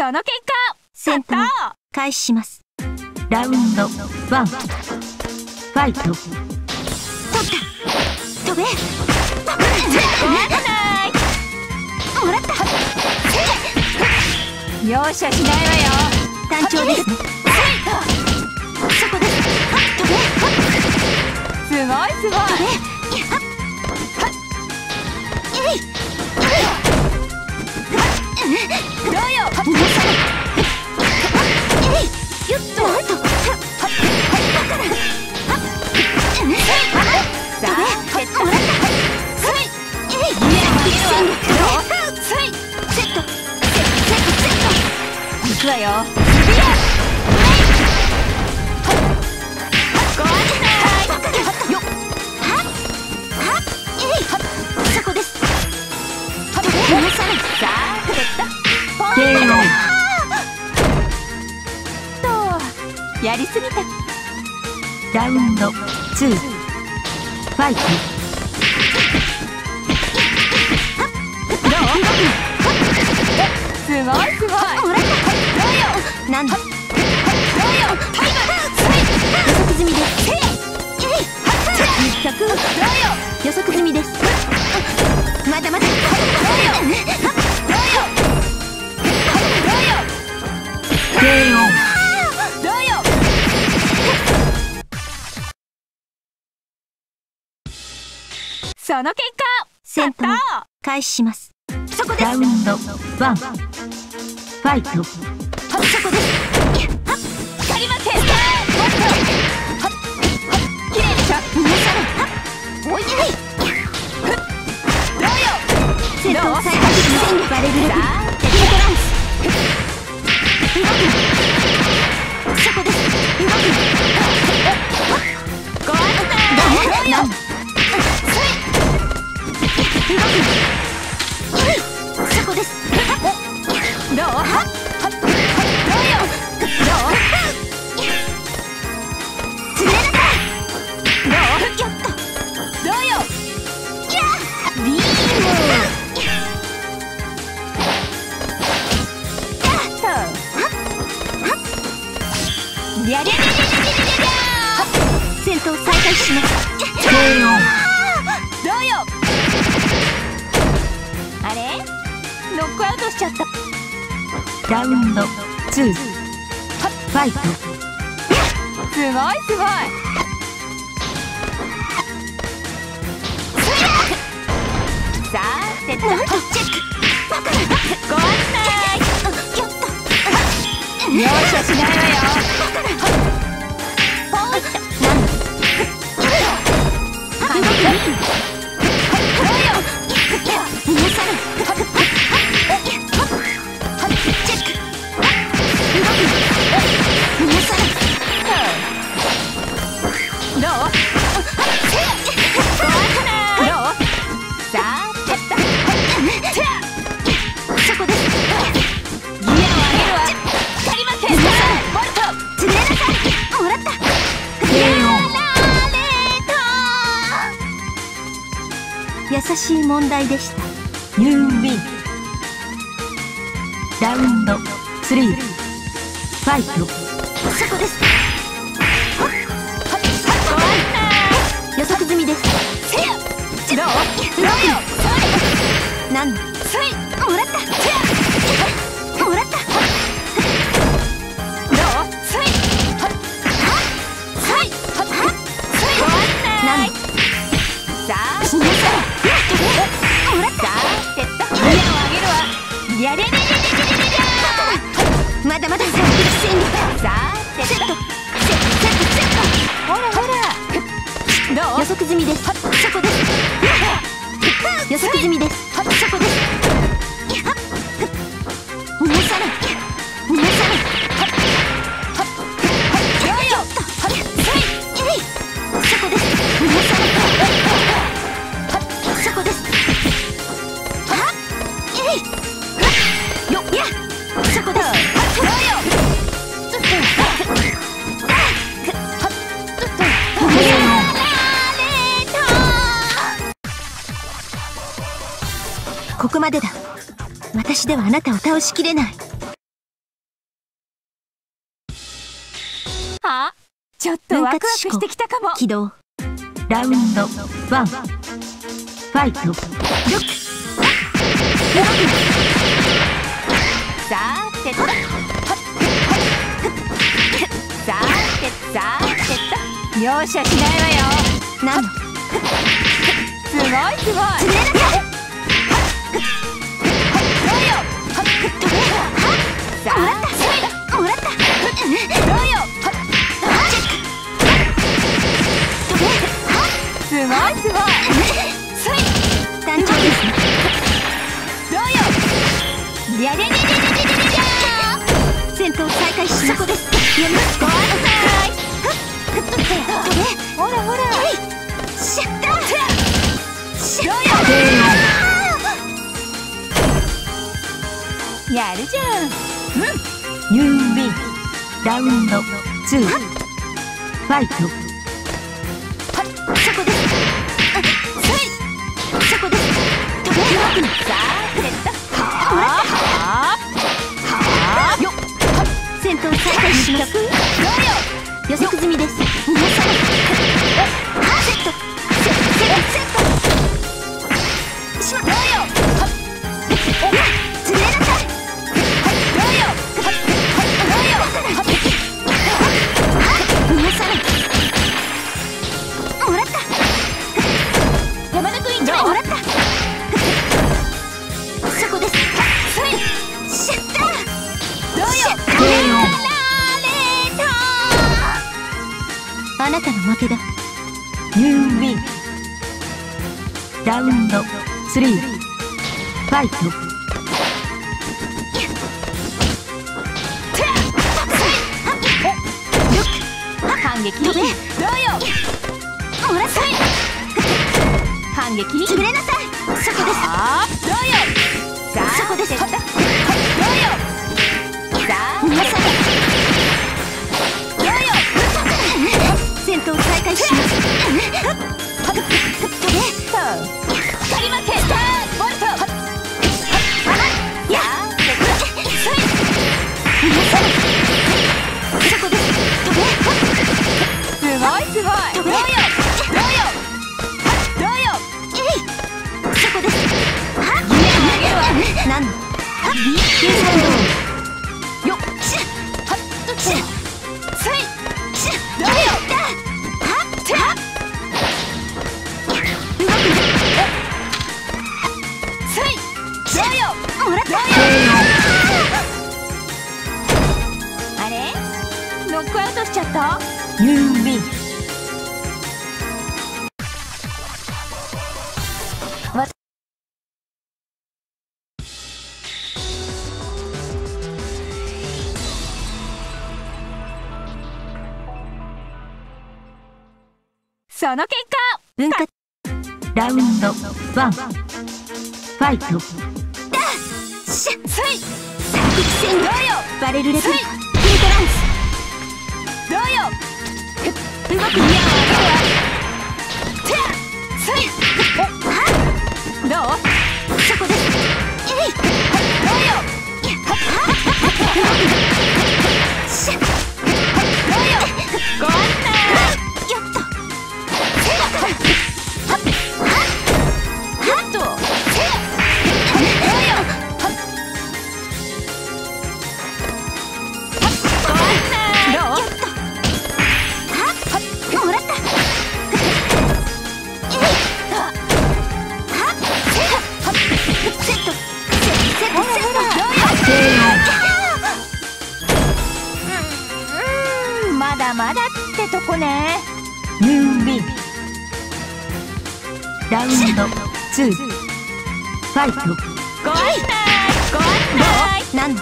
その結果戦闘開始しますラウンド1ファイト。取った。飛べ。もらった。容赦しないわよ。です。ねそこで。飛べ。すごいすごい。飛べ。よ。やりすぎた。ラウンド2ファイトすごいすごいなん予測済みです。まだまだその結果戦闘開始します。そこです。ラウンドファイト。そこですファイトすごいすごい。さーてと。チェック。ごしないわよ。ポンなん問題でした。ニューウィンラウンド3ファイトそこです。予測済みですどうどうよなんだもらった約済みです。そこです。予測済みです。そこです。までだ。私ではあなたを倒しきれない。ちょっとワクワクしてきたかも。起動。ラウンドファイト。ルックさあてとさあてさあてと。容赦しないわよ。なの？すごいすごい。さもらったもらったどうよ？すごいすごい誕生ですねどうよりゃりゃりゃりゃりゃりゃりゃ戦闘再開しますそこですやりますご案内ふっと You win ラウンド2ファイト。そこで。すあそこで。す飛べ弱くさあくれたはあはあよ戦闘再開しますどうよ予測済みで。す皆さんあなたの負けだ。You win ラウンドスリー。ファイト。反撃。どうよ。もらった反撃。潰れなさい。そこです戦闘再開しますその結果。文化ラウンド。ワン。ファイト。しゃつい三敵戦どうよバレル。レトランス。どうよ動くいやあ。げるわてやついどうそこですえいどうよしゃどうよってとこね。ラウンドツー。ファイト。ご案内ご案内何の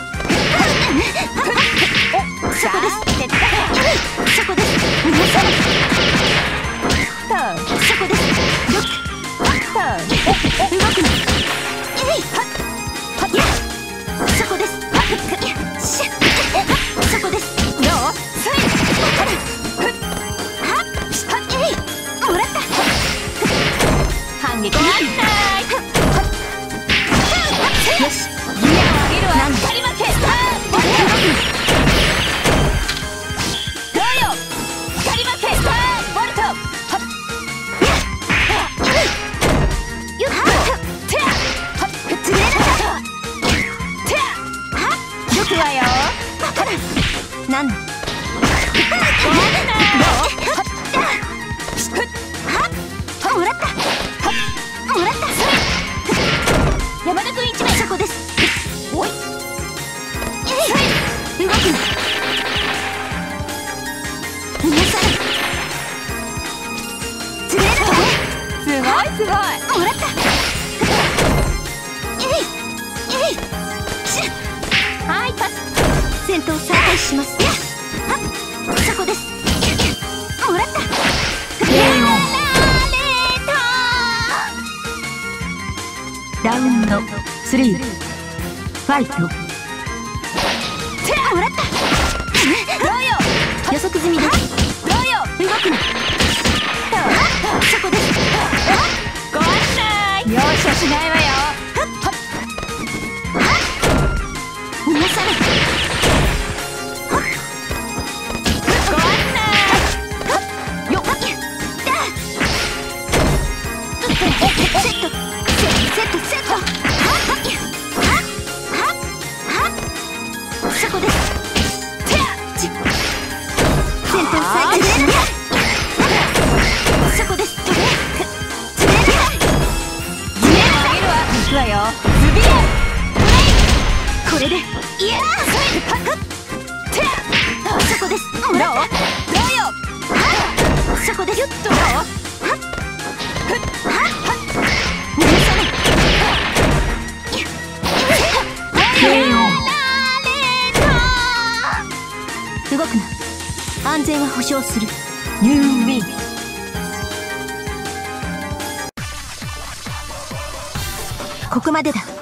そこですそこですそこです。よく動くなえいはっやそこです。そこです3ファイト。もらった。どうよ？予測済みですどうよ？動くな。そこで。すご案内容赦しないわよ。逃がさないそこですどう逃がさない慶応動くな安全は保証するニューウィンここまでだ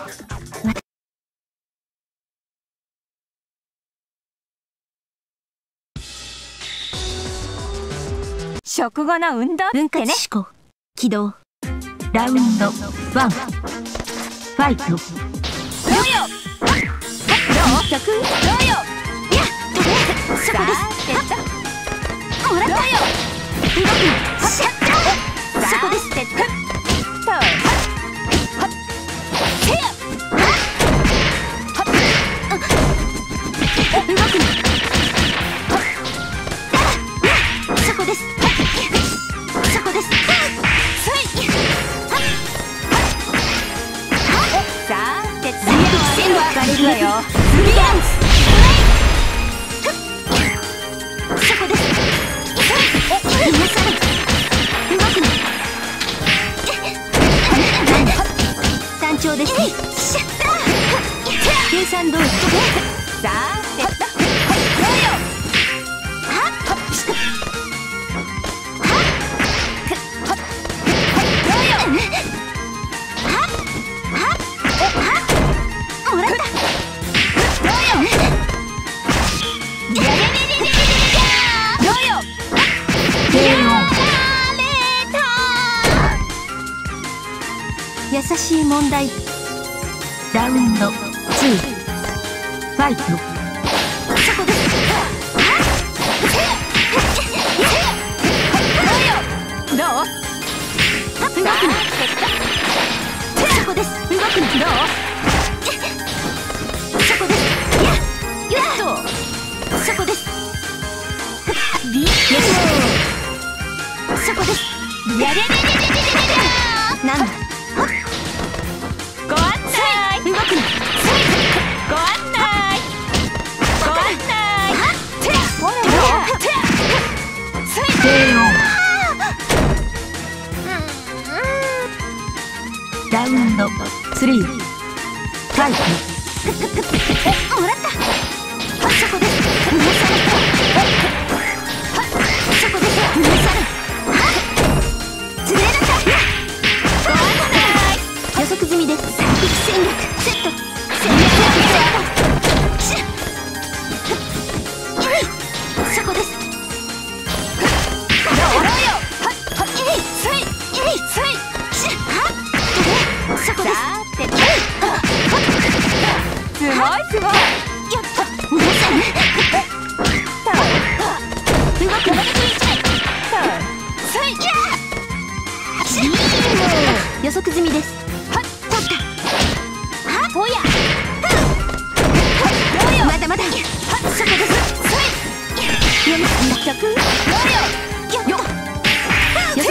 食後の運動分ってね。割思考起動。ラウンド1ファイト。どうよどう食どうよそこですもらったよ動くなシャッそこですてと動くなそこですラウンド2ファイトそこですどう？動くなそこです動くなどう？そこですやっとそこですビーそこですやれれれれれれれなんだ慶応ラウンド3ファ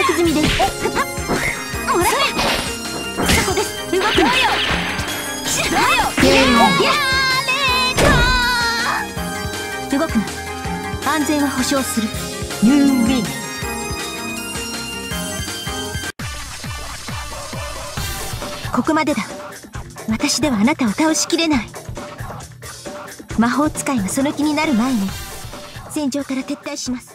予測済みですもらえそこです。動くな。よゲームオンやれた動くな。安全は保証する。You win ここまでだ。私ではあなたを倒しきれない。魔法使いがその気になる前に戦場から撤退します